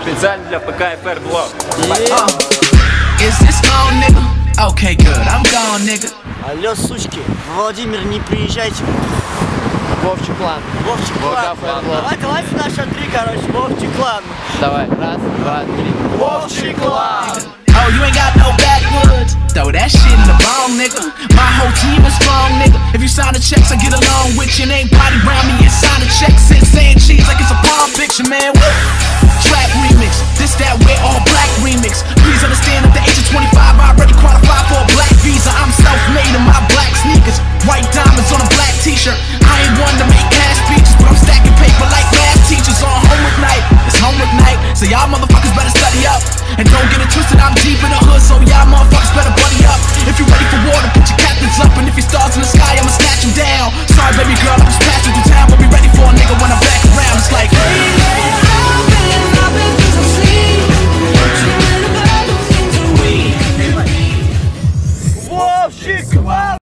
Специально для ПКФР блог. Is this gone, nigga? Okay, good. I'm gone, nigga. Алло, сучки, Владимир не приезжайте. Вовчик клан. Вовчик клан. Давай, давайте на счет три, короче, Вовчик клан. Давай, раз, два, три. Вовчик клан. Oh, you ain't got no backwoods. Throw that shit in the bone, nigga. My whole team is strong, nigga. If you sign the checks, I get along with you. And ain't body black. Please understand at the age of 25, I already qualified for a black visa. I'm self-made in my black sneakers, white diamonds on a black t-shirt. I ain't one to make cash speeches, but I'm stacking paper like math teachers on homework night. It's homework night, so y'all motherfuckers better study up. And don't get it twisted, I'm deep in the hood, so y'all motherfuckers better buddy up. If you're ready for war, then put your captains up. And if your stars in the sky, shit,